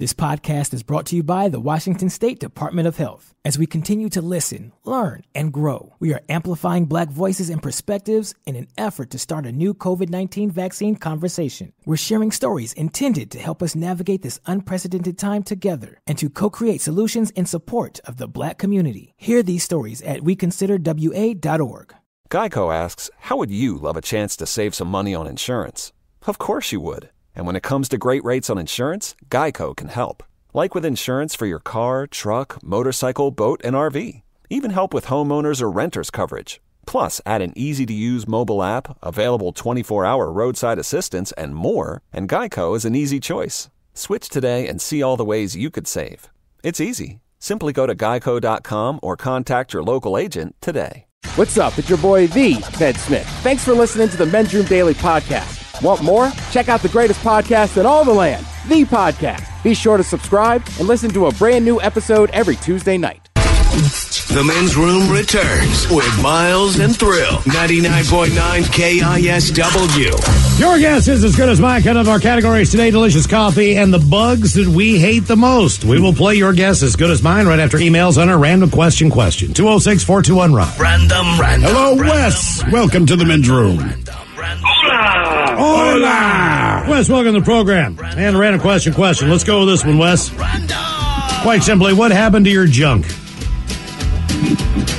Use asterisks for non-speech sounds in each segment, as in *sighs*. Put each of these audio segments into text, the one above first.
This podcast is brought to you by the Washington State Department of Health. As we continue to listen, learn, and grow, we are amplifying Black voices and perspectives in an effort to start a new COVID 19 vaccine conversation. We're sharing stories intended to help us navigate this unprecedented time together and to co create solutions in support of the Black community. Hear these stories at WeConsiderWA.org. Geico asks, How would you love a chance to save some money on insurance? Of course you would. And when it comes to great rates on insurance, Geico can help. Like with insurance for your car, truck, motorcycle, boat, and RV. Even help with homeowners or renters coverage. Plus, add an easy to use mobile app, available 24 hour roadside assistance, and more, and Geico is an easy choice. Switch today and see all the ways you could save. It's easy. Simply go to geico.com or contact your local agent today. What's up? It's your boy, The Ted Smith. Thanks for listening to the Men's Room Daily Podcast. Want more? Check out the greatest podcast in all the land, The Podcast. Be sure to subscribe and listen to a brand new episode every Tuesday night. The men's room returns with Miles and Thrill. 99.9 KISW. Your guess is as good as mine. Kind of our categories today delicious coffee and the bugs that we hate the most. We will play your guess as good as mine right after emails on our random question question. 206 421 Rock. Random, random. Hello, random, Wes. random, Welcome to the men's room. random, random. Hola! Wes, welcome to the program. And a random question question. Let's go with this one, Wes. Quite simply, what happened to your junk?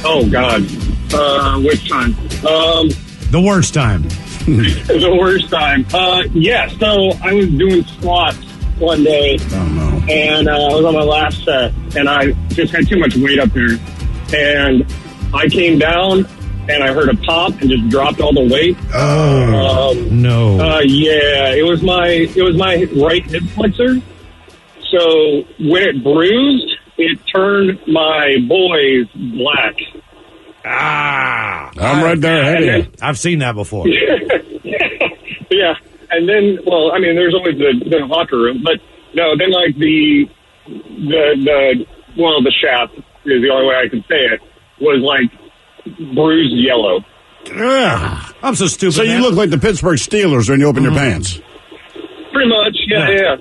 Oh God, uh, which time? Um, The worst time. *laughs* the worst time. Uh, yeah. So I was doing squats one day, Oh no. and uh, I was on my last set, and I just had too much weight up there, and I came down, and I heard a pop, and just dropped all the weight. Oh, Um, no. uh, yeah, it was my it was my right hip flexor. So when it bruised, it turned my boys black. ah. I'm right there ahead of you. I've seen that before. *laughs* yeah, and then, well, I mean, there's always the, the locker room, but no, then like the the the well, the shaft is the only way I can say it was like bruised yellow. Ugh. I'm so stupid. So you look like the Pittsburgh Steelers when you open your pants. Pretty much, yeah, Yeah. yeah.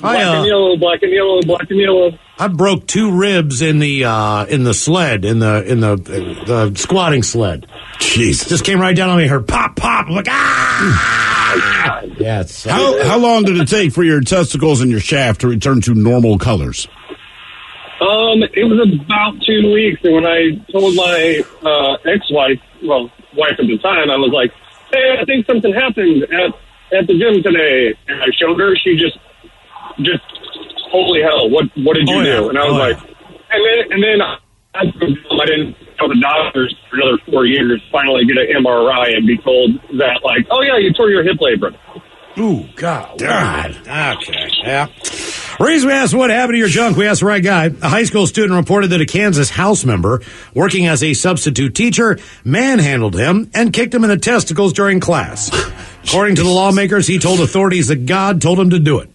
Black I, uh, and yellow, black and yellow, black and yellow. I broke two ribs in the uh, in the sled in the in the the squatting sled. Jesus. Just came right down on me. Heard pop pop. I'm like ah. Yeah. How how long did it take for your testicles and your shaft to return to normal colors? Um, it was about two weeks, and when I told my uh, ex-wife, well, wife at the time, I was like, "Hey, I think something happened at at the gym today," and I showed her. She just, just, holy hell, what what did you Oh, yeah. do? And I was Oh, like, and then and then I, I didn't tell the doctors for another four years. Finally, get an MRI and be told that, like, oh yeah, you tore your hip labrum. Ooh, God. God. Okay. Yeah. Reason we asked what happened to your junk, we asked the right guy. A high school student reported that a Kansas House member working as a substitute teacher manhandled him and kicked him in the testicles during class. *laughs* According to the lawmakers, he told authorities that God told him to do it.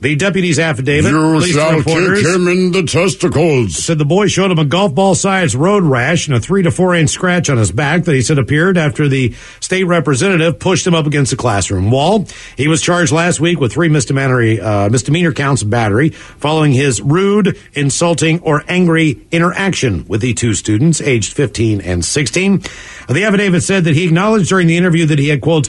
The deputy's affidavit, You shall kick him in the testicles. said the boy showed him a golf ball sized road rash and a three to four inch scratch on his back that he said appeared after the state representative pushed him up against the classroom wall. He was charged last week with three misdemeanor, uh, misdemeanor counts of battery following his rude, insulting, or angry interaction with the two students aged 15 and 16. The affidavit said that he acknowledged during the interview that he had, quote,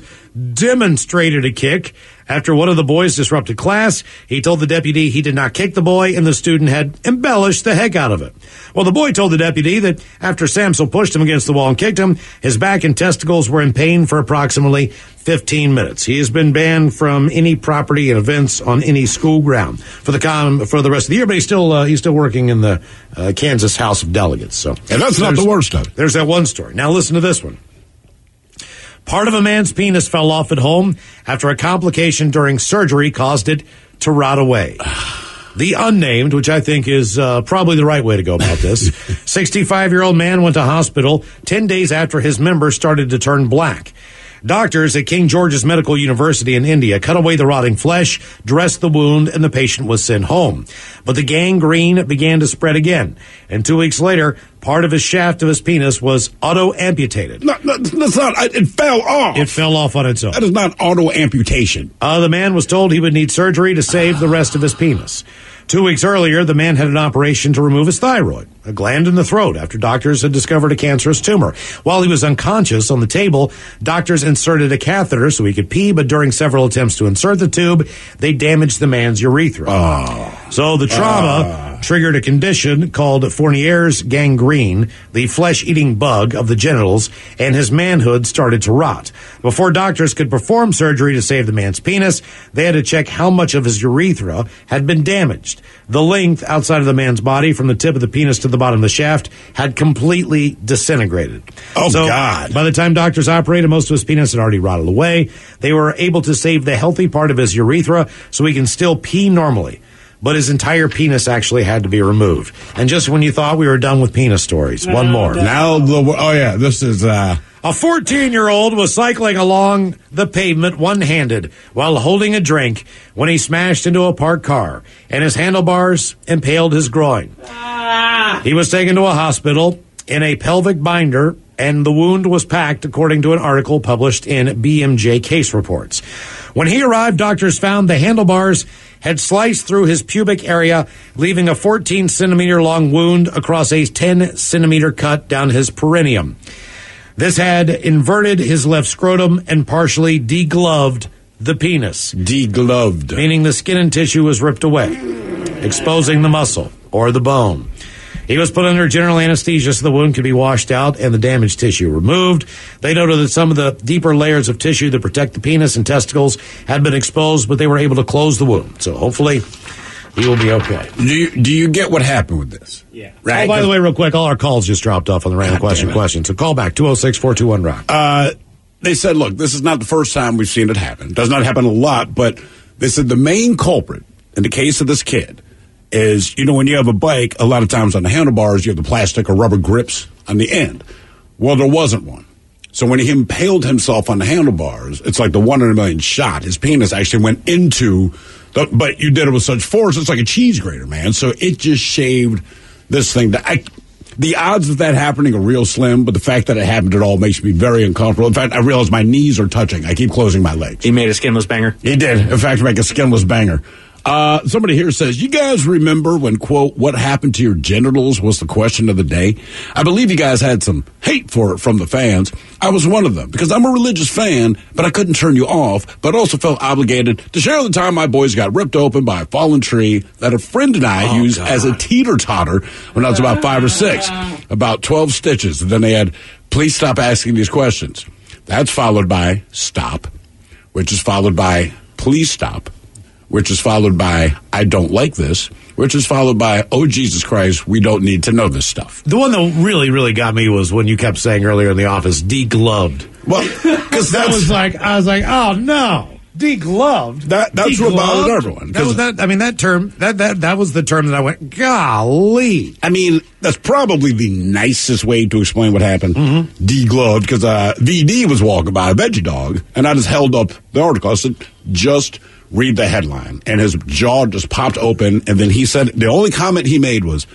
demonstrated a kick after one of the boys disrupted class. He told the deputy he did not kick the boy and the student had embellished the heck out of it. Well, the boy told the deputy that after Samsel pushed him against the wall and kicked him, his back and testicles were in pain for approximately 15 minutes. He has been banned from any property and events on any school ground for the com- for the rest of the year, but he's still uh, he's still working in the uh, Kansas House of Delegates. So, And that's not the worst of it. There's that one story. Now listen to this one. Part of a man's penis fell off at home after a complication during surgery caused it to rot away. *sighs* The unnamed, which I think is uh, probably the right way to go about this, *laughs* 65 year old man went to hospital 10 days after his member started to turn black. Doctors at King George's Medical University in India cut away the rotting flesh, dressed the wound, and the patient was sent home. But the gangrene began to spread again. And two weeks later, part of his shaft of his penis was auto amputated. No, no, that's not. It fell off. It fell off on its own. That is not auto amputation. Uh, the man was told he would need surgery to save the rest of his penis. Two weeks earlier, the man had an operation to remove his thyroid, a gland in the throat, after doctors had discovered a cancerous tumor. While he was unconscious on the table, doctors inserted a catheter so he could pee, but during several attempts to insert the tube, they damaged the man's urethra. Ah. So the trauma ah. triggered a condition called Fournier's gangrene, the flesh-eating bug of the genitals, and his manhood started to rot. Before doctors could perform surgery to save the man's penis, they had to check how much of his urethra had been damaged. The length outside of the man's body from the tip of the penis to the bottom of the shaft had completely disintegrated. Oh, So, God. By the time doctors operated, most of his penis had already rotted away. They were able to save the healthy part of his urethra so he can still pee normally. But his entire penis actually had to be removed. And just when you thought we were done with penis stories, one more. Now the oh yeah, this is uh A 14 year old was cycling along the pavement one handed while holding a drink when he smashed into a parked car and his handlebars impaled his groin. Ah. He was taken to a hospital in a pelvic binder and the wound was packed according to an article published in BMJ case reports. When he arrived, doctors found the handlebars had sliced through his pubic area, leaving a 14 centimeter long wound across a 10 centimeter cut down his perineum. This had inverted his left scrotum and partially degloved the penis, degloved. meaning the skin and tissue was ripped away, exposing the muscle or the bone. He was put under general anesthesia so the wound could be washed out and the damaged tissue removed. They noted that some of the deeper layers of tissue that protect the penis and testicles had been exposed, but they were able to close the wound. So hopefully he will be okay. Do you do you get what happened with this? Yeah. Right. Oh, by the way, real quick, all our calls just dropped off on the random God question question. So call back 206 421 Rock. uh, they said, look, this is not the first time we've seen it happen. It does not happen a lot, but they said the main culprit in the case of this kid is, you know, when you have a bike, a lot of times on the handlebars, you have the plastic or rubber grips on the end. Well, there wasn't one. So when he impaled himself on the handlebars, it's like the one in a million shot. His penis actually went into but you did it with such force, it's like a cheese grater, man. So it just shaved this thing. That I, the odds of that happening are real slim, but the fact that it happened at all makes me very uncomfortable. In fact, I realize my knees are touching. I keep closing my legs. He made a skinless banger. He did, in fact, make a skinless banger. Uh, somebody here says, you guys remember when, quote, what happened to your genitals was the question of the day? I believe you guys had some hate for it from the fans. I was one of them because I'm a religious fan, but I couldn't turn you off, but also felt obligated to share the time my boys got ripped open by a fallen tree that a friend and I used as a teeter totter when I was about five or six. About 12 stitches. And then they had, please stop asking these questions. That's followed by stop, which is followed by please stop, which is followed by I don't like this, which is followed by oh Jesus Christ, we don't need to know this stuff. The one that really, really got me was when you kept saying earlier in the office, degloved. Well, because That was like, I was like, oh no, degloved. That- that's what bothered everyone, That was 'cause- that. I mean, that term, that that that was the term that I went, golly. I mean, that's probably the nicest way to explain what happened. Mm-hmm. Degloved, because uh, VD was walking by a veggie dog, and I just held up the article. I said, just read the headline. And his jaw just popped open, and then he said, the only comment he made was,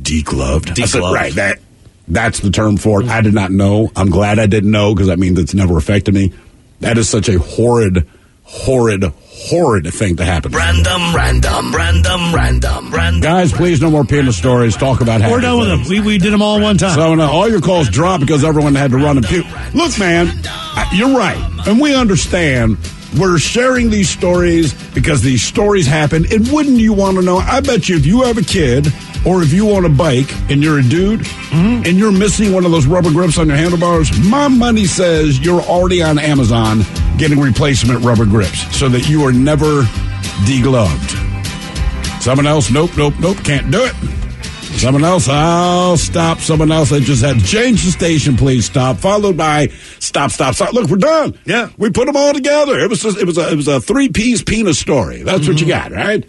degloved. I said, right, that, that's the term for it. I did not know. I'm glad I didn't know, because that means it's never affected me. That is such a horrid, horrid, horrid thing to happen. Random, random, random, random, random. Guys, please no more penis stories. Talk about happy We're done with them. We we did them all one time. So all your calls dropped because everyone had to run and puke. Look, man, uh, you're right, and we understand. We're sharing these stories because these stories happen. And wouldn't you want to know? I bet you if you have a kid or if you own a bike and you're a dude mm-hmm. and you're missing one of those rubber grips on your handlebars, my money says you're already on Amazon getting replacement rubber grips so that you are never degloved. Someone else, nope, nope, nope, can't do it. Someone else, I'll stop. Someone else, I just had to change the station. Please stop. Followed by stop, stop, stop. Look, we're done. Yeah. we put them all together. It was just, it was a it was a three piece penis story. That's what you mm-hmm. got, right?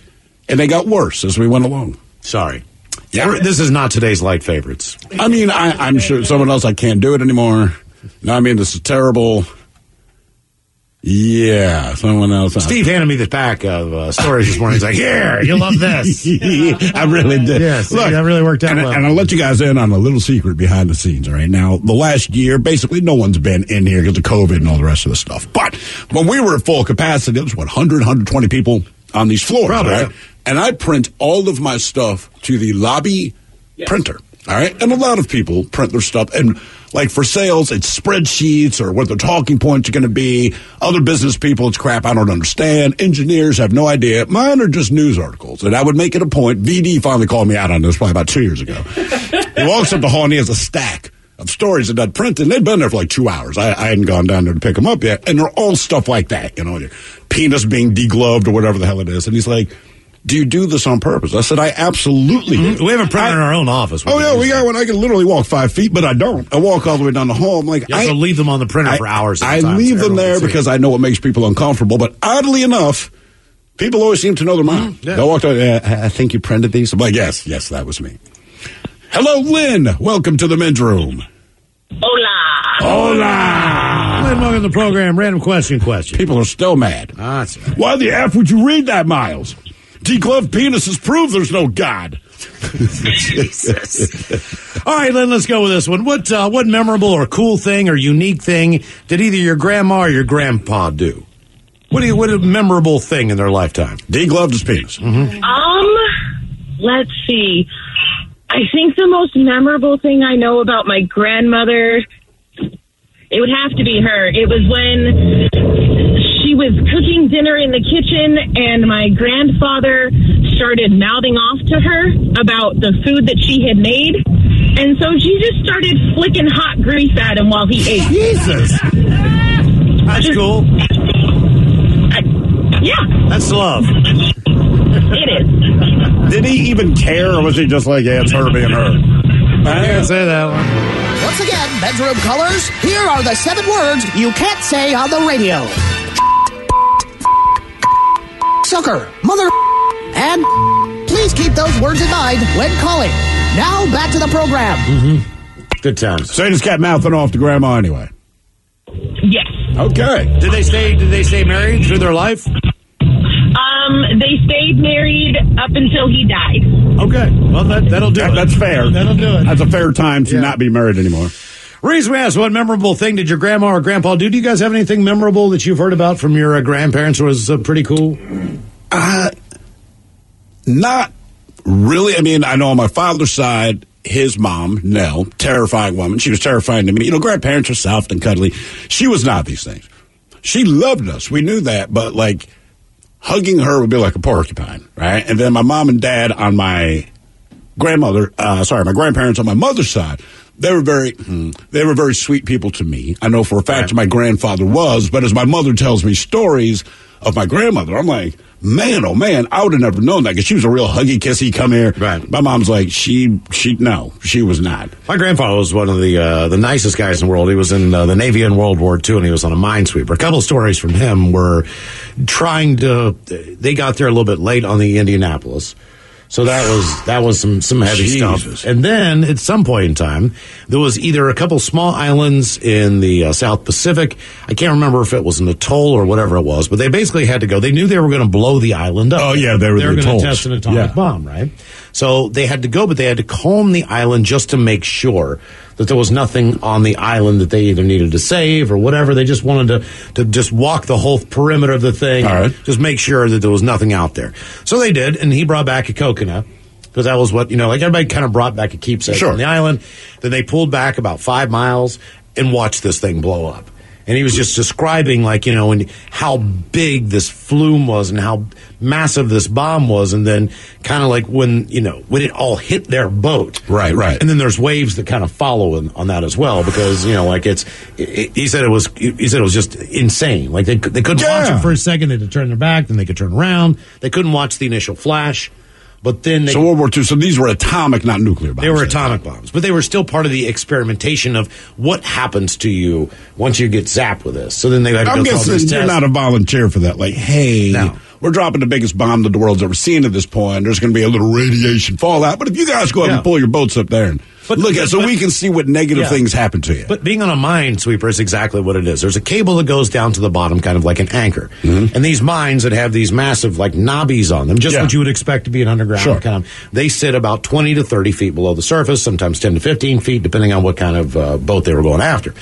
And they got worse as we went along. Sorry. Yeah. This is not today's light favorites. I mean, I, I'm sure someone else. I can't do it anymore. No, I mean this is terrible. Yeah, someone else. Steve handed me the pack of uh, stories this morning. He's like, "Here, you love this." *laughs* I really did. Yes, that really worked out and, well. and I'll let you guys in on a little secret behind the scenes. All right, now the last year, basically, no one's been in here because of COVID and all the rest of the stuff. But when we were at full capacity, it was what 100, 120 people on these floors. Probably, right? yeah. And I print all of my stuff to the lobby printer. All right, and a lot of people print their stuff, and like for sales, it's spreadsheets or what their talking points are going to be. Other business people, it's crap I don't understand. Engineers have no idea. Mine are just news articles, and I would make it a point. VD finally called me out on this probably about two years ago. *laughs* he walks up the hall and he has a stack of stories that I'd printed. And they'd been there for like two hours. I, I hadn't gone down there to pick them up yet, and they're all stuff like that. You know, your penis being degloved or whatever the hell it is. And he's like. Do you do this on purpose? I said, I absolutely do. we have a printer in our own office. Oh yeah, we got one. I can literally walk five feet, but I don't. I walk all the way down the hall. I'm like, You also I leave them on the printer I- for hours. at a I time, leave them there because. I know it makes people uncomfortable. But oddly enough, people always seem to know their mind. Mm-hmm. yeah. They walked out. Yeah, I I think you printed these. I'm like, yes, yes, that was me. Hello, Lynn. Welcome to the men's room. Hola. Hola. Glenn, welcome to the program. Random question, question. People are still mad. Ah, that's all right. Why the f would you read that, Miles? Degloved penises prove there's no God. Jesus. *laughs* All right, Lynn, let's go with this one. What uh, what memorable or cool thing or unique thing did either your grandma or your grandpa do? What do you, what a memorable thing in their lifetime? Degloved his penis. Um, let's see. I think the most memorable thing I know about my grandmother, it would have to be her. It was when she was cooking dinner in the kitchen and my grandfather started mouthing off to her about the food that she had made. And so she just started flicking hot grease at him while he ate. Jesus, that's cool. I, yeah, That's love. it is. Did he even care, or was he just like, yeah, it's her being her? I can't say that one. Once again, bedroom colors, here are the seven words you can't say on the radio. Sucker, mother, and please keep those words in mind when calling. Now back to the program. Good times. So he just kept mouthing off to grandma anyway. Yes. Okay. Did they stay? Did they stay married through their life? Um, they stayed married up until he died. Okay, well that that'll do That- it. that's fair. That'll do it. That's a fair time to Yeah. not be married anymore. Reason we asked, what memorable thing did your grandma or grandpa do? Do you guys have anything memorable that you've heard about from your uh, grandparents? Was uh, pretty cool? Not really. I mean, I know on my father's side, his mom, Nell, terrifying woman. She was terrifying to me. You know, grandparents are soft and cuddly. She was not these things. She loved us. We knew that, but like hugging her would be like a porcupine, right? And then my mom and dad on my grandmother, uh, sorry, my grandparents on my mother's side, they were very, they were very sweet people to me. I know for a fact my grandfather was, but as my mother tells me stories of my grandmother, I'm like, man, oh man, I would have never known that because she was a real huggy, kissy, come here. Right. My mom's like, she, she, no, she was not. My grandfather was one of the uh, the nicest guys in the world. He was in uh, the Navy in World War II, and he was on a minesweeper. A couple of stories from him were trying to. They got there a little bit late on the Indianapolis. So that was that was some some heavy Jesus. stuff. And then at some point in time, there was either a couple small islands in the uh, South Pacific. I can't remember if it was an atoll or whatever it was, but they basically had to go. They knew they were going to blow the island up. Oh, yeah, they were they were the going to test an atomic Yeah. bomb, right? So they had to go, but they had to comb the island just to make sure that there was nothing on the island that they either needed to save or whatever. They just wanted to, to just walk the whole perimeter of the thing, All right. just make sure that there was nothing out there. So they did, and he brought back a coconut. Because that was what, you know, like everybody kind of brought back a keepsake Sure. on the island. Then they pulled back about five miles and watched this thing blow up. And he was just describing, like, you know, and how big this flume was and how massive this bomb was. And then kind of like when, you know, when it all hit their boat. Right, right. And then there's waves that kind of follow in, on that as well because, you know, like it's, it, he said it was, he said it was just insane. Like they, could- they couldn't watch it for a second. They had to turn their back, then they could turn around. They couldn't watch the initial flash. But then they, So World War II. So these were atomic, not nuclear bombs. they were atomic bombs, but they were still part of the experimentation of what happens to you once you get zapped with this. So then they had to I'm go through all guessing these you're not a volunteer for that. Like, hey, No. we're dropping the biggest bomb that the world's ever seen at this point. There's going to be a little radiation fallout. But if you guys go ahead Yeah. and pull your boats up there and But- look at so but- we can see what negative Yeah. things happen to you. But being on a minesweeper is exactly what it is. There's a cable that goes down to the bottom, kind of like an anchor. And these mines that have these massive, like knobbies on them, just Mm-hmm. Yeah. what you would expect to be an underground Sure. kind of, they sit about 20 to 30 feet below the surface, sometimes 10 to 15 feet, depending on what kind of uh, boat they were going after.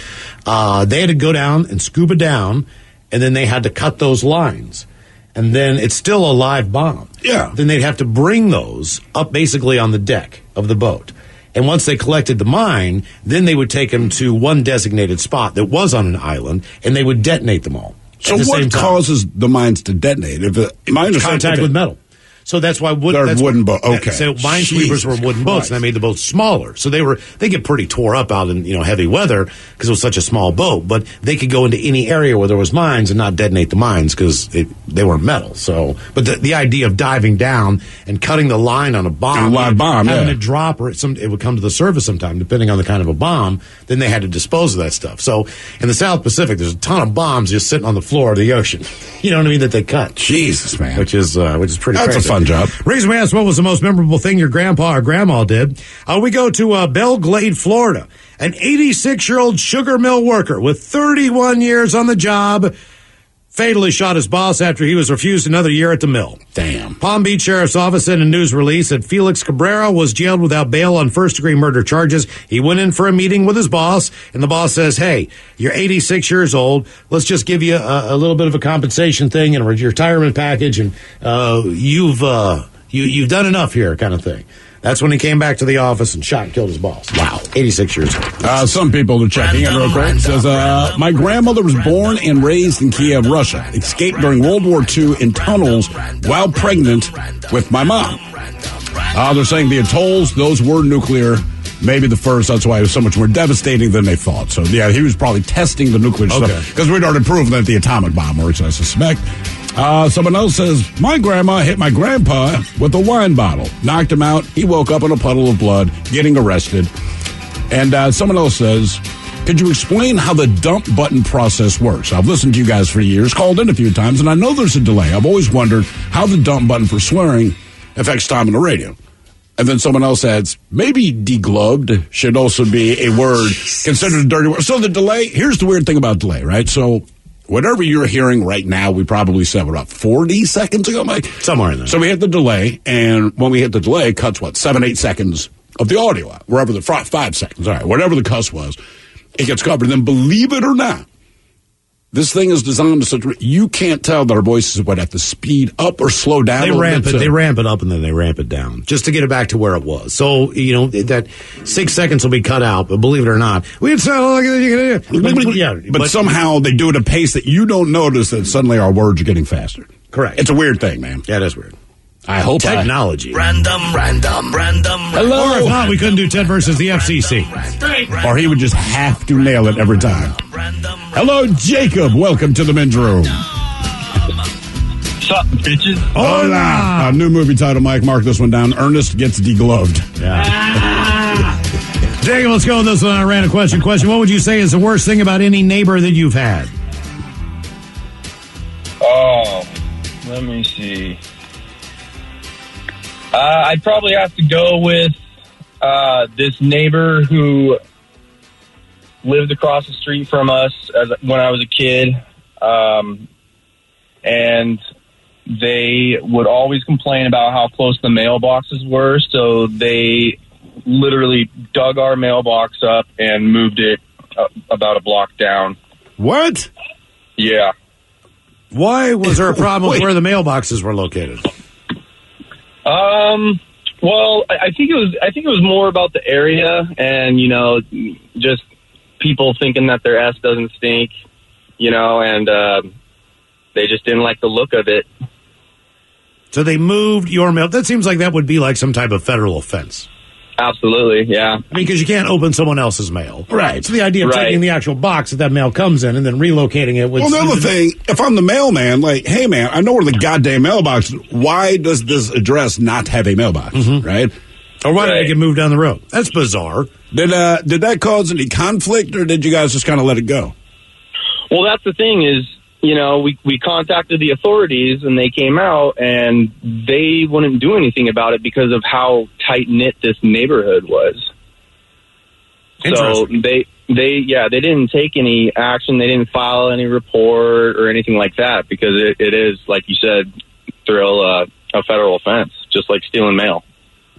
Uh, they had to go down and scuba down, and then they had to cut those lines. And then it's still a live bomb. Yeah. Then they'd have to bring those up basically on the deck of the boat. And once they collected the mine, then they would take them to one designated spot that was on an island, and they would detonate them all. so the what causes the mines to detonate? If it, my understanding- contact with metal? So that's why wood. They're that's wooden boats. boat- okay. So minesweepers were wooden boats, and that made the boats smaller. So they were they get pretty tore up out in you know heavy weather because it was such a small boat. But they could go into any area where there was mines and not detonate the mines because they weren't metal. So, but the, the idea of diving down and cutting the line on a bomb, A live bomb, having yeah. it drop or it, some, it would come to the surface sometime, depending on the kind of a bomb. Then they had to dispose of that stuff. So in the South Pacific, there's a ton of bombs just sitting on the floor of the ocean. *laughs* You know what I mean? That they cut. Jesus, man. Which is uh, which is pretty. That's a crazy. Fun job. Reason we asked what was the most memorable thing your grandpa or grandma did. Uh, we go to uh, Belle Glade, Florida. An 86 year old sugar mill worker with 31 years on the job fatally shot his boss after he was refused another year at the mill. Damn. Palm Beach Sheriff's Office sent a news release that Felix Cabrera was jailed without bail on first degree murder charges. He went in for a meeting with his boss, and the boss says, Hey, you're 86 years old. Let's just give you a, a little bit of a compensation thing and a retirement package, and uh, you've, uh, you, you've done enough here, kind of thing. That's when he came back to the office and shot and killed his boss. Wow. 86 years old. Uh, some people are checking in real quick. Says, uh, my grandmother was born and raised in Kiev, Russia. Escaped during World War II in tunnels while pregnant with my mom. Uh, they're saying the atolls, those were nuclear. Maybe the first, that's why it was so much more devastating than they thought. So, yeah, he was probably testing the nuclear Okay. stuff. Because we'd already proven that the atomic bomb works, I suspect. Uh, someone else says, My grandma hit my grandpa with a wine bottle, knocked him out. He woke up in a puddle of blood, getting arrested. And uh, someone else says, could you explain how the dump button process works? I've listened to you guys for years, called in a few times, and I know there's a delay. I've always wondered how the dump button for swearing affects time on the radio. And then someone else adds, maybe degloved should also be a word considered a dirty word. So the delay, here's the weird thing about delay, right? So whatever you're hearing right now, we probably said, what, about 40 seconds ago, Mike? Somewhere in there. So we hit the delay, and when we hit the delay, it cuts what, seven, eight seconds of the audio out, wherever the fr- five seconds, all right, whatever the cuss was, it gets covered. And then believe it or not, this thing is designed to such you can't tell that our voices would have to speed up or slow down. They ramp it. to- They ramp it up and then they ramp it down just to get it back to where it was. So you know that six seconds will be cut out, but believe it or not, we had so yeah, but, somehow they do it at a pace that you don't notice that suddenly our words are getting faster. correct. It's a weird thing, man. yeah, that's weird. I hope I- Technology. Random, random, random. Or if not, we couldn't do Ted versus the FCC. or he would just have to nail it every time. Hello, Jacob. Welcome to the men's room. Sup, bitches? Hola. A new movie title, Mike. Mark this one down. Ernest gets degloved. Yeah. Jacob, let's go with this one. I ran a question. Question: What would you say is the worst thing about any neighbor that you've had? Oh, let me see. Uh, I'd probably have to go with uh, this neighbor who lived across the street from us as when I was a kid, um, and they would always complain about how close the mailboxes were. So they literally dug our mailbox up and moved it uh, about a block down. What? Yeah. Why was there a *laughs* problem with where the mailboxes were located? Um. Well, I I think it was. I think it was more about the area, and you know, just people thinking that their ass doesn't stink, you know, and uh, they just didn't like the look of it. So they moved your mail. That seems like that would be like some type of federal offense. Absolutely, yeah. I mean, because you can't open someone else's mail. Right. So the idea of Right. taking the actual box that that mail comes in and then relocating it. With Well, the other thing, if I'm the mailman, like, hey, man, I know where the goddamn mailbox is. Why does this address not have a mailbox? Right? Or why did Right. it get moved down the road? That's bizarre. Did uh, did that cause any conflict, or did you guys just kind of let it go? Well, that's the thing is, you know, we we contacted the authorities and they came out and they wouldn't do anything about it because of how tight knit this neighborhood was. So they they yeah they didn't take any action. They didn't file any report or anything like that because it, it is like you said, thrill uh, a federal offense, just like stealing mail.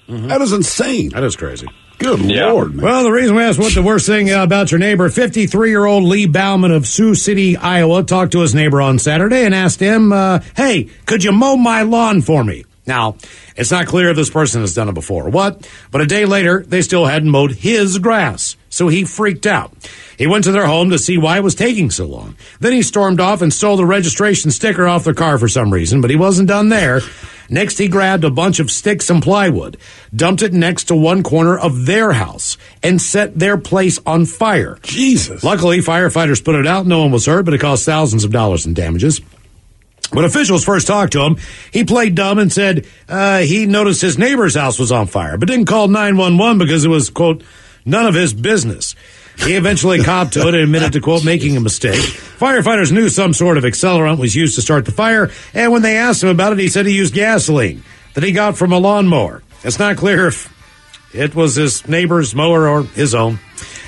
That is insane. That is crazy. Good Yeah. lord, man. Well, the reason we asked what the worst thing uh, about your neighbor, 53 year old Lee Bauman of Sioux City, Iowa, talked to his neighbor on Saturday and asked him, uh, Hey, could you mow my lawn for me? Now, it's not clear if this person has done it before or what, but a day later, they still hadn't mowed his grass. So he freaked out. He went to their home to see why it was taking so long. Then he stormed off and stole the registration sticker off their car for some reason, but he wasn't done there. Next, he grabbed a bunch of sticks and plywood, dumped it next to one corner of their house, and set their place on fire. Jesus. Luckily, firefighters put it out. No one was hurt, but it cost thousands of dollars in damages. When officials first talked to him, he played dumb and said uh, he noticed his neighbor's house was on fire, but didn't call 911 because it was, quote, none of his business. He eventually copped to it and admitted to, quote, making a mistake. Firefighters knew some sort of accelerant was used to start the fire, and when they asked him about it, he said he used gasoline that he got from a lawnmower. It's not clear if it was his neighbor's mower or his own.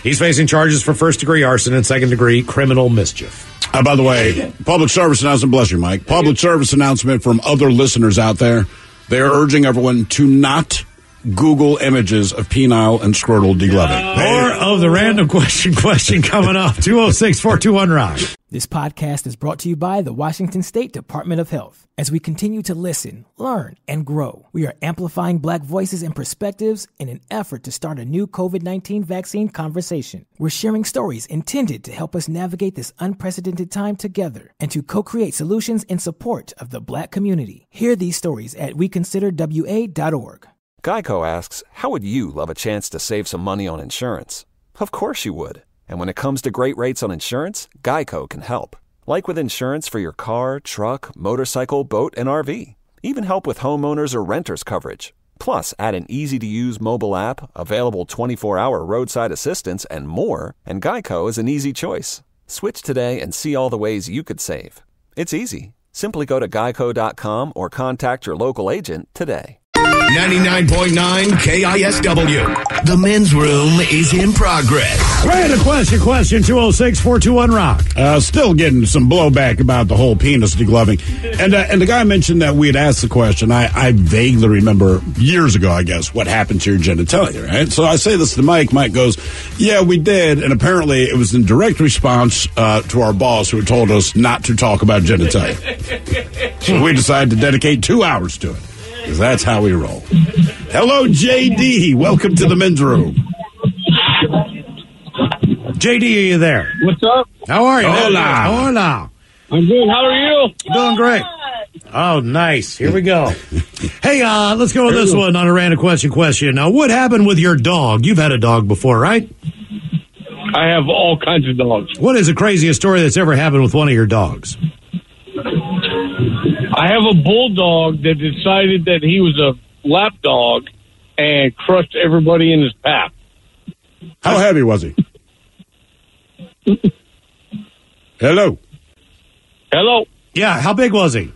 He's facing charges for first degree arson and second degree criminal mischief. Uh, by the way, public service announcement. Bless you, Mike. Public service announcement from other listeners out there. They are urging everyone to not Google images of penile and scrotal degloving. More of the random question question coming up. 206 421 Rock. This podcast is brought to you by the Washington State Department of Health. As we continue to listen, learn, and grow, we are amplifying Black voices and perspectives in an effort to start a new COVID 19 vaccine conversation. We're sharing stories intended to help us navigate this unprecedented time together and to co create solutions in support of the Black community. Hear these stories at WeConsiderWA.org. Geico asks, How would you love a chance to save some money on insurance? Of course you would. And when it comes to great rates on insurance, Geico can help. Like with insurance for your car, truck, motorcycle, boat, and RV. Even help with homeowners or renters coverage. Plus, add an easy to use mobile app, available 24 hour roadside assistance, and more, and Geico is an easy choice. Switch today and see all the ways you could save. It's easy. Simply go to geico.com or contact your local agent today. 99.9 KISW. The men's room is in progress. Random question question 206 421 Rock. Uh, still getting some blowback about the whole penis degloving. And uh, and the guy mentioned that we had asked the question. I, I vaguely remember years ago, I guess, what happened to your genitalia, right? So I say this to Mike. Mike goes, Yeah, we did. And apparently it was in direct response uh, to our boss who told us not to talk about genitalia. so we decided to dedicate two hours to it. Because that's how we roll. Hello, JD. Welcome to the men's room. JD, are you there? What's up? How are you? Hola. Hola. I'm good. How are you? Doing great. Oh, nice. Here we go. *laughs* hey, uh, let's go with this one on a random question question. Now, what happened with your dog? You've had a dog before, right? I have all kinds of dogs. What is the craziest story that's ever happened with one of your dogs? I have a bulldog that decided that he was a lap dog and crushed everybody in his path. How heavy was he? Hello. Hello. Yeah, how big was he?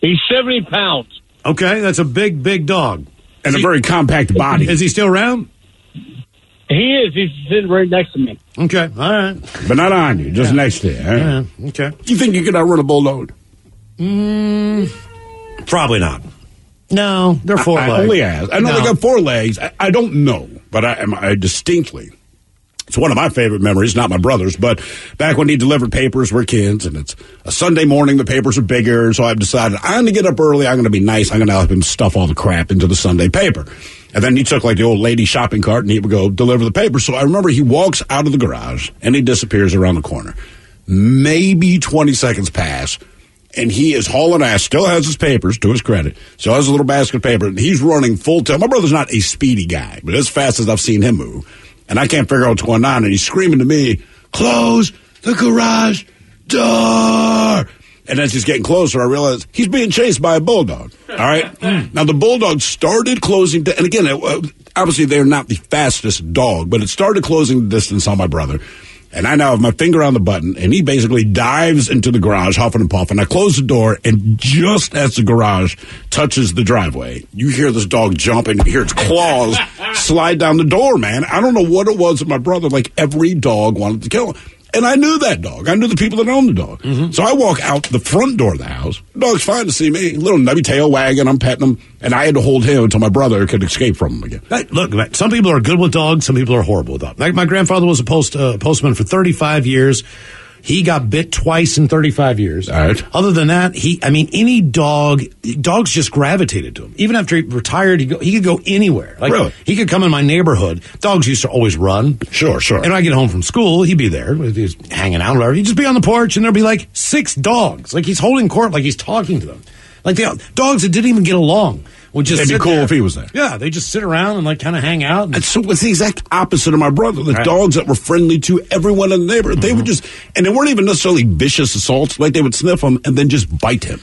He's 70 pounds. Okay, that's a big, big dog. And a very compact body. Is he still around? He is. He's sitting right next to me. Okay, all right. But not on you, just next to you. Huh? Yeah, okay. Do you think you could outrun a bulldog? Mm. Probably not. No, they're four I legs. only ask. I know No. they got four legs. I, I don't know, but I, I distinctly. It's one of my favorite memories, not my brother's, but back when he delivered papers, we're kids, and it's a Sunday morning. The papers are bigger, so I've decided I'm going to get up early. I'm going to be nice. I'm going to help him stuff all the crap into the Sunday paper. And then he took like the old lady shopping cart, and he would go deliver the paper. So I remember he walks out of the garage and he disappears around the corner. Maybe 20 seconds pass and he is hauling ass, still has his papers to his credit, still has a little basket of paper, and he's running full tilt. My brother's not a speedy guy, but as fast as I've seen him move, and I can't figure out what's going on, and he's screaming to me, close the garage door. And as he's getting closer, I realize he's being chased by a bulldog. All right. *laughs* now the bulldog started closing, and again, it, uh, obviously they're not the fastest dog, but it started closing the distance on my brother. And I now have my finger on the button, and he basically dives into the garage, huffing and puffing. I close the door, and just as the garage touches the driveway, you hear this dog jump, and you hear its claws *laughs* slide down the door, man. I don't know what it was with my brother. Like every dog wanted to kill him. And I knew that dog. I knew the people that owned the dog. So I walk out the front door of the house. The dog's fine to see me. Little nubby tail wagging. I'm petting him. And I had to hold him until my brother could escape from him again. Hey, Look, some people are good with dogs. Some people are horrible with dogs. Like my grandfather was a post uh, postman for 35 years. He got bit twice in 35 years. All right. Other than that, he, I mean, any dog, dogs just gravitated to him. Even after he retired, he, go, he could go anywhere. Like, Really? he could come in my neighborhood. Dogs used to always run. Sure, sure. And I get home from school, he'd be there. He's hanging out, whatever. He'd just be on the porch, and there'd be like six dogs. Like he's holding court, like he's talking to them. Like the dogs that didn't even get along would just. It'd be cool there. if he was there. Yeah, they just sit around and like kind of hang out. And, And so it's the exact opposite of my brother. The Right. dogs that were friendly to everyone in the neighborhood, they would just, and they weren't even necessarily vicious assaults. Like they would sniff him and then just bite him.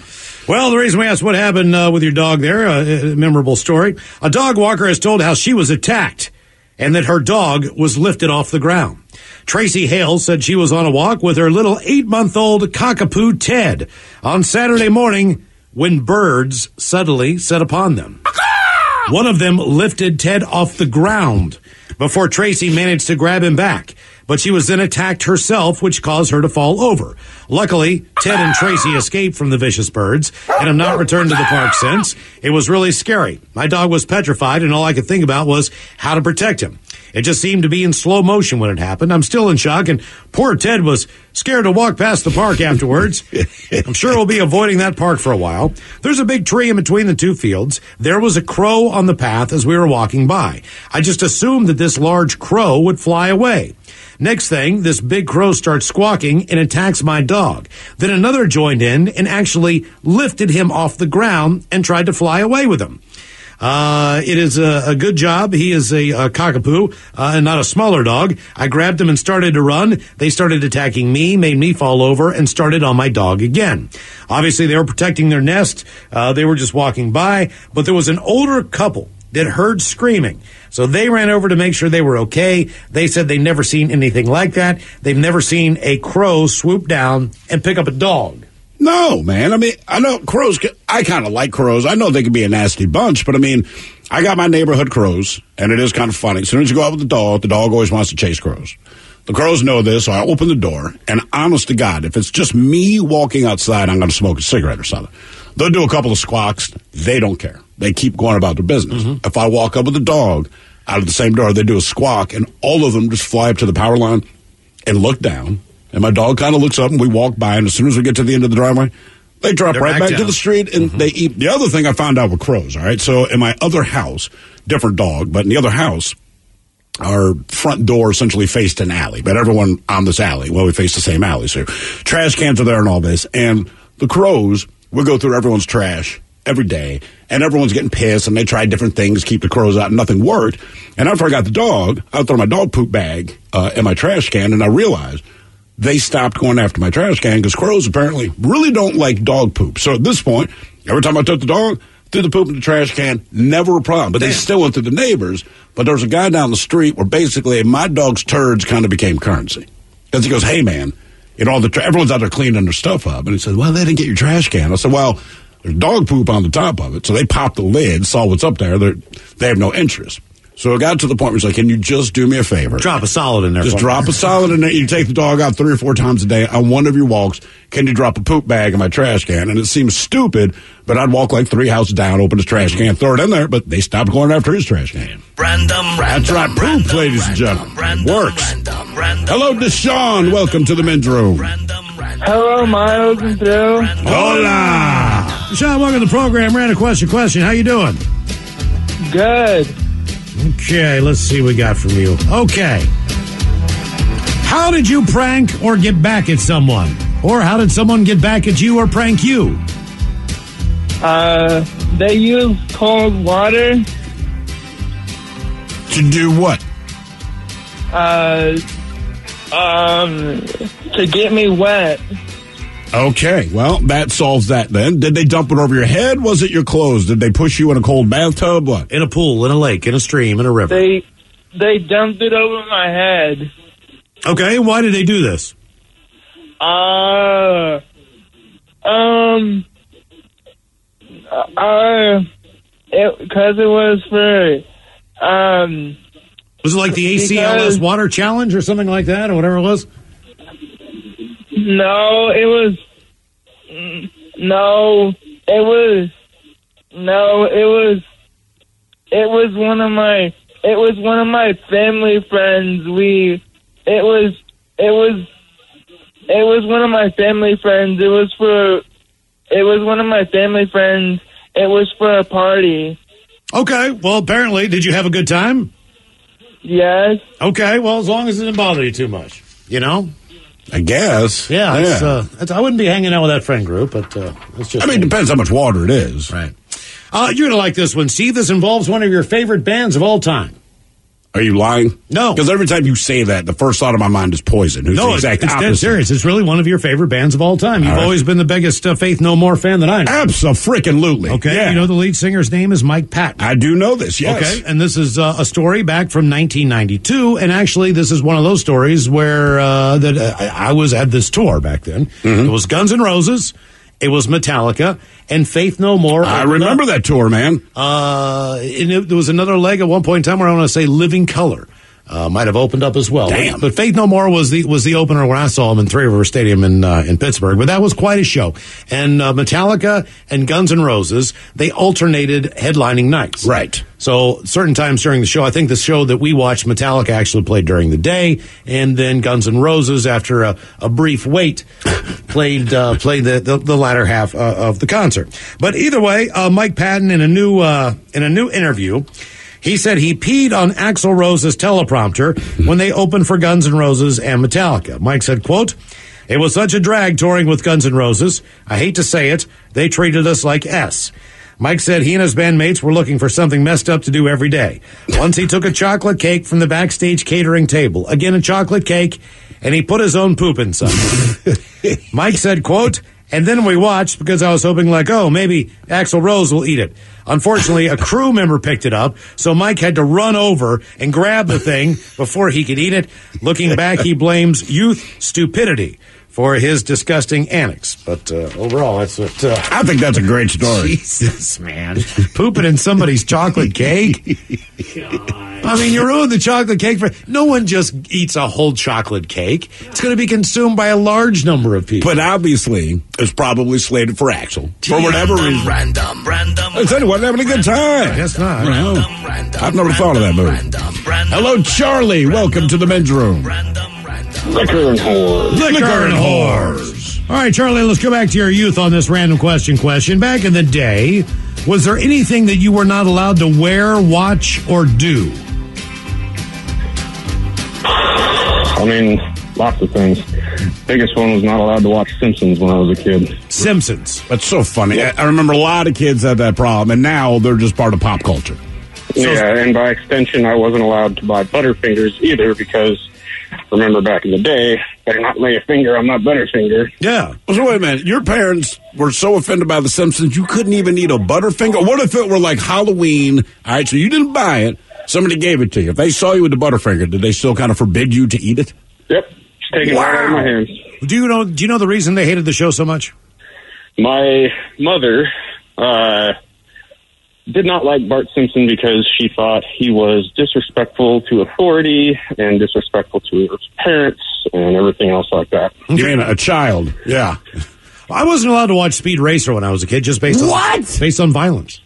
Well, the reason we asked what happened uh, with your dog there, uh, a memorable story. A dog walker has told how she was attacked and that her dog was lifted off the ground. Tracy Hale said she was on a walk with her little eight month old cockapoo Ted on Saturday morning when birds suddenly set upon them. One of them lifted Ted off the ground before Tracy managed to grab him back. But she was then attacked herself, which caused her to fall over. Luckily, Ted and Tracy escaped from the vicious birds and have not returned to the park since. It was really scary. My dog was petrified, and all I could think about was how to protect him. It just seemed to be in slow motion when it happened. I'm still in shock, and poor Ted was scared to walk past the park *laughs* afterwards. I'm sure we'll be avoiding that park for a while. There's a big tree in between the two fields. There was a crow on the path as we were walking by. I just assumed that this large crow would fly away. Next thing, this big crow starts squawking and attacks my dog. Then another joined in and actually lifted him off the ground and tried to fly away with him. Uh, it is a, a good job. He is a, a cockapoo uh, and not a smaller dog. I grabbed him and started to run. They started attacking me, made me fall over, and started on my dog again. Obviously, they were protecting their nest. Uh, they were just walking by, but there was an older couple that heard screaming. So they ran over to make sure they were okay. They said they'd never seen anything like that. They've never seen a crow swoop down and pick up a dog. No, man. I mean, I know crows. I kind of like crows. I know they can be a nasty bunch, but I mean, I got my neighborhood crows, and it is kind of funny. As soon as you go out with the dog, the dog always wants to chase crows. The crows know this, so I open the door, and honest to God, if it's just me walking outside, I'm going to smoke a cigarette or something. They'll do a couple of squawks. They don't care. They keep going about their business. Mm-hmm. If I walk up with the dog out of the same door, they do a squawk, and all of them just fly up to the power line and look down. And my dog kind of looks up, and we walk by. And as soon as we get to the end of the driveway, they drop They're right back back, to the street and they eat. The other thing I found out with crows. All right, so in my other house, different dog, but in the other house, our front door essentially faced an alley, but everyone on this alley, well, we faced the same alley. So trash cans are there and all this. And the crows would go through everyone's trash every day, and everyone's getting pissed, and they tried different things, keep the crows out, and nothing worked. And after I got the dog, I threw my dog poop bag uh, in my trash can, and I realized they stopped going after my trash can because crows apparently really don't like dog poop. So at this point, every time I took the dog, threw the poop in the trash can, never a problem. But they still went through the neighbors. But there was a guy down the street where basically my dog's turds kind of became currency. Because he goes, hey man, you know, the tra- everyone's out there cleaning their stuff up. And he said, well, they didn't get your trash can. I said, well, there's dog poop on the top of it. So they popped the lid, saw what's up there. They're, they have no interest. So it got to the point where it's like, can you just do me a favor? Drop a solid in there. Just for me. drop a solid in there. You take the dog out three or four times a day on one of your walks. Can you drop a poop bag in my trash can? And it seems stupid, but I'd walk like three houses down, open his trash can, throw it in there, but they stopped going after his trash can. Random, That's random, right, poop, random, ladies and gentlemen. Random, Works. Random, random, Hello, Deshaun. Welcome to the men's room. random, random. Hello, Miles and Drew. Hola. Sean, welcome to the program. Random question. Question. How you doing? Good. Okay, let's see what we got from you. Okay. How did you prank or get back at someone? Or how did someone get back at you or prank you? Uh, they use cold water. To do what? Uh, um, to get me wet. Okay, well, that solves that then. Did they dump it over your head? Was it your clothes? Did they push you in a cold bathtub? What? In a pool, in a lake, in a stream, in a river. They they dumped it over my head. Okay, why did they do this? Uh, um, uh, it because it was for Um, Was it like the ACLS water challenge or something like that, or whatever it was? No, it was. No, it was. No, it was. It was one of my. It was one of my family friends. We. It was. It was. It was one of my family friends. It was for. It was one of my family friends. It was for a party. Okay. Well, apparently, did you have a good time? Yes. Okay. Well, as long as it didn't bother you too much, you know. I guess. Yeah. It's, uh, it's, I wouldn't be hanging out with that friend group, but uh, it's just. I mean, it depends how much water it is. Right. Uh, you're gonna like this one, Steve. This involves one of your favorite bands of all time. Are you lying? No. Because every time you say that, the first thought of my mind is Poison. Who's no, the it's, exact it's dead opposite. serious. It's really one of your favorite bands of all time. You've All right. always been the biggest uh, Faith No More fan that I know. Absolutely. Okay. Yeah. You know the lead singer's name is Mike Patton. I do know this. Yes. Okay, and this is uh, a story back from 1992, and actually, this is one of those stories where uh, that uh, I, I was at this tour back then. Mm-hmm. It was Guns N' Roses, it was Metallica, and Faith No More. I remember that tour, man. Uh, and it, there was another leg at one point in time where I want to say Living Colour. Uh, might have opened up as well. Damn. But Faith No More was the was the opener when I saw them in Three River Stadium in uh, in Pittsburgh. But that was quite a show. And uh, Metallica and Guns N' Roses they alternated headlining nights. Right. So certain times during the show, I think the show that we watched, Metallica actually played during the day, and then Guns N' Roses, after a, a brief wait, *laughs* played uh, played the, the the latter half uh, of the concert. But either way, uh, Mike Patton in a new uh, in a new interview. He said he peed on Axl Rose's teleprompter when they opened for Guns N' Roses and Metallica. Mike said, quote, it was such a drag touring with Guns N' Roses. I hate to say it. They treated us like S. Mike said he and his bandmates were looking for something messed up to do every day. Once he took a chocolate cake from the backstage catering table. Again, a chocolate cake, and he put his own poop inside. *laughs* Mike said, quote, and then we watched because I was hoping like, oh, maybe Axl Rose will eat it. Unfortunately, a crew member picked it up, so Mike had to run over and grab the thing before he could eat it. Looking back, he blames youth stupidity for his disgusting antics. But uh, overall, that's what. Uh, I think that's a great story. Jesus, man. Pooping in somebody's chocolate *laughs* cake? I mean, you ruined the chocolate cake for. No one just eats a whole chocolate cake. It's going to be consumed by a large number of people. But obviously, it's probably slated for Axl for whatever reason. Random, random. I said he wasn't having a good time. I Guess not. Random, I've never thought of that movie. Hello, Charlie. Welcome to the men's room. Liquor and whores. Liquor and whores. All right, Charlie, let's go back to your youth on this random question question. Back in the day, was there anything that you were not allowed to wear, watch, or do? I mean, lots of things. Biggest one was not allowed to watch Simpsons when I was a kid. Simpsons. That's so funny. I I remember a lot of kids had that problem, and now they're just part of pop culture. yeah, and by extension, I wasn't allowed to buy Butterfingers either because remember back in the day, better not lay a finger on my Butterfinger. Yeah. So wait a minute. Your parents were so offended by The Simpsons, you couldn't even eat a Butterfinger. What if it were like Halloween? All right, so you didn't buy it. Somebody gave it to you. If they saw you with the Butterfinger, did they still kind of forbid you to eat it? Yep, just taking it right out of my hands. Do you know? Do you know the reason they hated the show so much? My mother uh, did not like Bart Simpson because she thought he was disrespectful to authority and disrespectful to his parents and everything else like that. You mean a child? Yeah. I wasn't allowed to watch Speed Racer when I was a kid, just based on What? based on violence.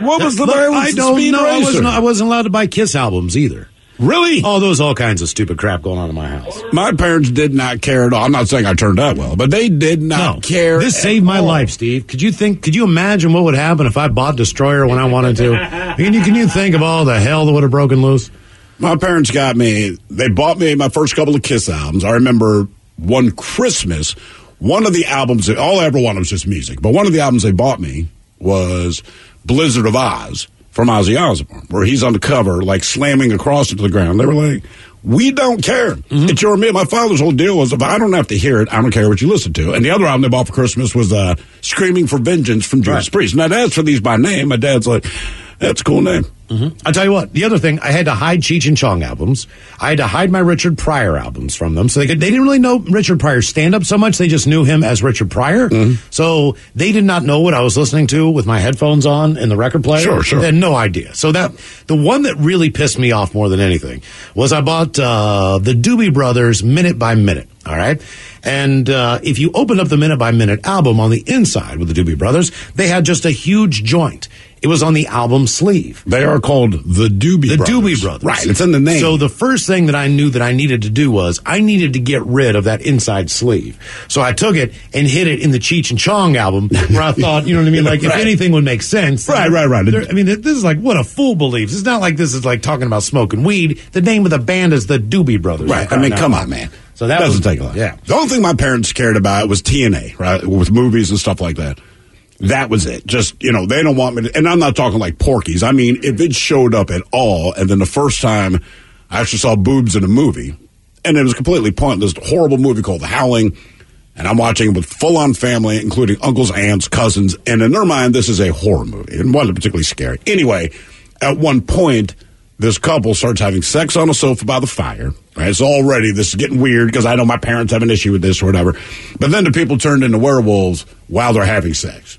What was the Look, violence I don't Speed know. I wasn't. I wasn't allowed to buy Kiss albums either. Really? Oh, was all kinds of stupid crap going on in my house. My parents did not care at all. I'm not saying I turned out well, but they did not No, care. This saved my all. life, Steve. Could you think? Could you imagine what would happen if I bought Destroyer when I wanted to? Can you, can you think of all the hell that would have broken loose? My parents got me, they bought me my first couple of Kiss albums. I remember one Christmas, one of the albums, all I ever wanted was just music, but one of the albums they bought me was Blizzard of Ozz from Ozzy Osbourne, where he's on the cover, like slamming across into the ground. They were like, we don't care. It's your me. My father's whole deal was if I don't have to hear it, I don't care what you listen to. And the other album they bought for Christmas was uh, Screaming for Vengeance from Judas Right. Priest. Now, that's for these by name. My dad's like, That's a cool name. Mm-hmm. I'll tell you what. The other thing, I had to hide Cheech and Chong albums. I had to hide my Richard Pryor albums from them, so they could, they didn't really know Richard Pryor's stand up so much. They just knew him as Richard Pryor. Mm-hmm. So they did not know what I was listening to with my headphones on in the record player. Sure, sure. They had no idea. So that the one that really pissed me off more than anything was I bought uh, the Doobie Brothers Minute by Minute. All right. And uh, if you open up the Minute by Minute album on the inside with the Doobie Brothers, they had just a huge joint. It was on the album sleeve. They are called the Doobie The Brothers. Doobie Brothers. Right, it's in the name. So the first thing that I knew that I needed to do was I needed to get rid of that inside sleeve. So I took it and hid it in the Cheech and Chong album where I *laughs* thought, you know what I mean? Like if anything would make sense. Right, right, right. I mean, this is like what a fool believes. It's not like this is like talking about smoking weed. The name of the band is the Doobie Brothers. Right. I mean, come on, man. So that doesn't was- take a lot. yeah. The only thing my parents cared about was TNA, right, with movies and stuff like that. That was it. Just you know, they don't want me to. And I'm not talking like Porky's. I mean, if it showed up at all, and then the first time I actually saw boobs in a movie, and it was completely pointless. Horrible movie called The Howling. And I'm watching it with full on family, including uncles, aunts, cousins. And in their mind, this is a horror movie. It wasn't particularly scary. Anyway, at one point, this couple starts having sex on a sofa by the fire. So already this is getting weird because I know my parents have an issue with this or whatever. But then the people turned into werewolves while they're having sex.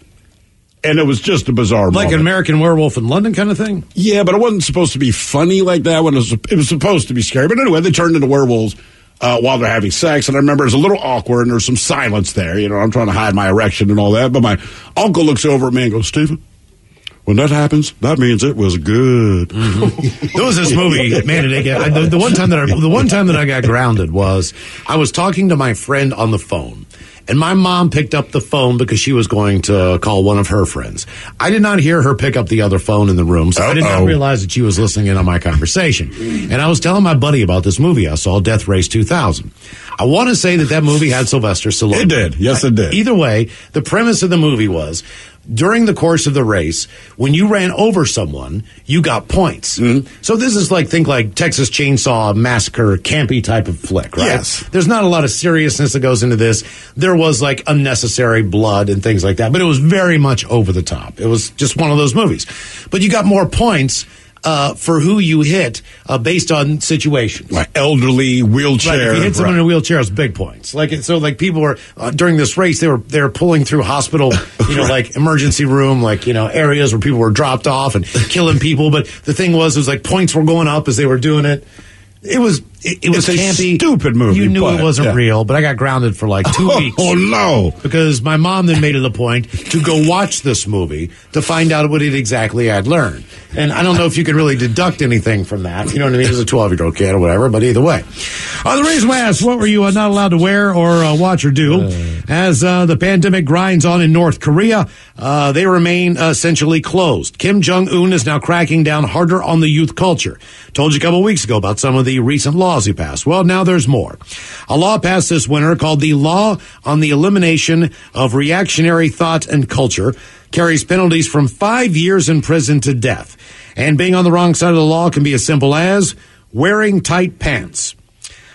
And it was just a bizarre Like moment. an American Werewolf in London kind of thing. Yeah, but it wasn't supposed to be funny like that. When it was, it was supposed to be scary. But anyway, they turned into werewolves uh, while they're having sex, and I remember it was a little awkward, and there's some silence there. You know, I'm trying to hide my erection and all that. But my uncle looks over at me and goes, "Stephen, when that happens, that means it was good." Mm-hmm. *laughs* There was this movie, man. I the, the one time that I, the one time that I got grounded was I was talking to my friend on the phone, and my mom picked up the phone because she was going to call one of her friends. I did not hear her pick up the other phone in the room, so I did not realize that she was listening in on my conversation. And I was telling my buddy about this movie I saw, Death Race 2000. I want to say that that movie had Sylvester Stallone. It did. Yes, it did. Either way, the premise of the movie was during the course of the race, when you ran over someone, you got points. Mm-hmm. So this is like think like Texas Chainsaw Massacre campy type of flick, right? Yes. There's not a lot of seriousness that goes into this. There was like unnecessary blood and things like that, but it was very much over the top. It was just one of those movies. But you got more points uh, for who you hit uh, based on situations. Like elderly wheelchair. Right, if you hit someone Right. in a wheelchair, it's big points. Like so, like people were uh, during this race, they were they were pulling through hospital, *laughs* you know, like emergency room, like you know areas where people were dropped off and killing people. But the thing was, it was like points were going up as they were doing it. It was it, it was It's a campy, stupid movie, You knew but, it wasn't yeah. real, but I got grounded for like two *laughs* Oh, weeks. oh, no. Because my mom then made it a point to go watch this movie to find out what it exactly I'd learned. And I don't know if you could really deduct anything from that. You know what I mean? As a 12 year old kid or whatever, but either way. Uh, the reason why I asked, what were you uh, not allowed to wear or uh, watch or do? As uh, the pandemic grinds on in North Korea, uh, they remain essentially closed. Kim Jong un is now cracking down harder on the youth culture. Told you a couple weeks ago about some of the recent laws Well, now there's more. A law passed this winter called the Law on the Elimination of Reactionary Thought and Culture carries penalties from five years in prison to death. And being on the wrong side of the law can be as simple as wearing tight pants.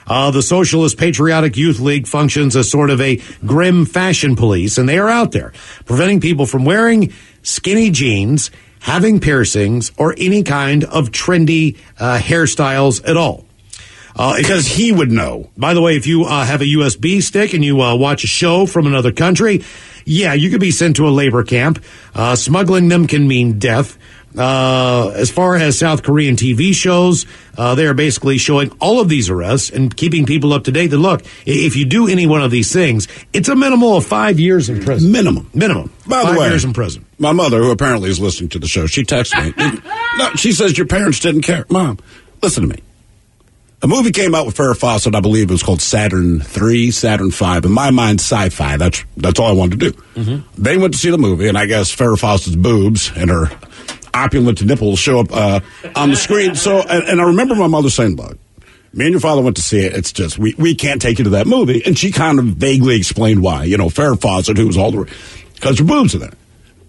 Uh, the Socialist Patriotic Youth League functions as sort of a grim fashion police, and they are out there preventing people from wearing skinny jeans, having piercings, or any kind of trendy uh, hairstyles at all. Uh, Because he would know. by the way, if you uh, have a USB stick and you uh, watch a show from another country, yeah, you could be sent to a labor camp. Uh, smuggling them can mean death. Uh, as far as South Korean TV shows, uh, they are basically showing all of these arrests and keeping people up to date. That look, if you do any one of these things, it's a minimal of five years in prison. Minimum. Minimum. By five the way, years in prison. My mother, who apparently is listening to the show, she texts me. *laughs* no, she says your parents didn't care. Mom, listen to me. A movie came out with Farrah Fawcett. I believe it was called Saturn Three, Saturn Five. In my mind, sci-fi. That's that's all I wanted to do. They went to see the movie, and I guess Farrah Fawcett's boobs and her opulent nipples show up uh, on the screen. So, and, and I remember my mother saying, "Look, me and your father went to see it. It's just we we can't take you to that movie." And she kind of vaguely explained why. You know, Farrah Fawcett, who was all the because her boobs are there.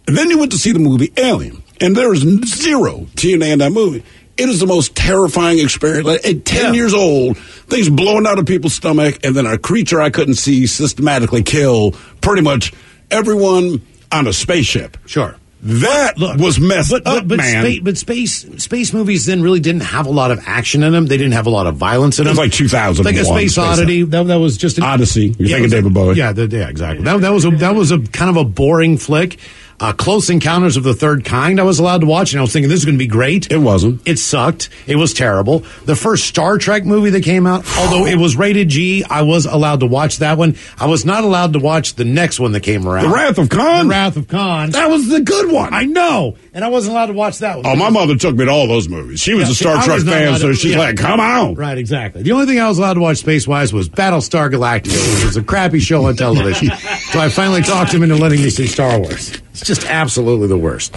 And then you went to see the movie Alien, and there is zero TNA in that movie. It is the most terrifying experience. Like, at 10 Yeah. years old, things blowing out of people's stomach, and then a creature I couldn't see systematically kill pretty much everyone on a spaceship. Sure. That was messed but, up, but, man. Space, but space space movies then really didn't have a lot of action in them. They didn't have a lot of violence in It them. was like 2001, like a Space, Space Oddity. That, that was just an, Odyssey. You're Yeah, thinking it David Bowie. Yeah, the, yeah, exactly. That, that was a that was a kind of a boring flick. Uh, Close Encounters of the Third Kind. I was allowed to watch, and I was thinking this is going to be great. It wasn't. It sucked. It was terrible. The first Star Trek movie that came out, although it was rated G, I was allowed to watch that one. I was not allowed to watch the next one that came around. The Wrath of Khan? The Wrath of Khan. That was the good one. I know, and I wasn't allowed to watch that one. Oh, my mother took me to all those movies. She was Yeah, a Star I Trek fan, allowed so she's yeah. like, come on. Right, exactly. The only thing I was allowed to watch space wise was Battlestar Galactica, which was a crappy show on television. *laughs* so I finally talked him into letting me see Star Wars. It's just absolutely the worst.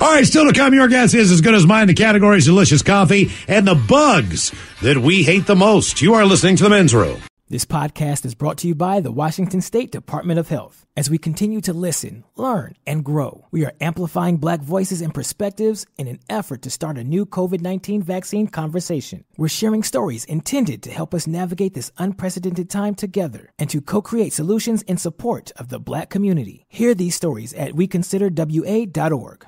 All right, still to come, your guess is as good as mine. The categories delicious coffee and the bugs that we hate the most. You are listening to the men's room. This podcast is brought to you by the Washington State Department of Health. As we continue to listen, learn, and grow, we are amplifying Black voices and perspectives in an effort to start a new COVID 19 vaccine conversation. We're sharing stories intended to help us navigate this unprecedented time together and to co create solutions in support of the Black community. Hear these stories at weconsiderwa.org.